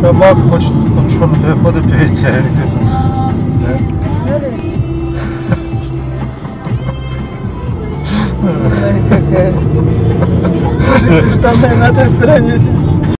Шабак хочет там что, на переходы перейти, или где-то. Ой, какая. Слушайте, что на той стороне сидит.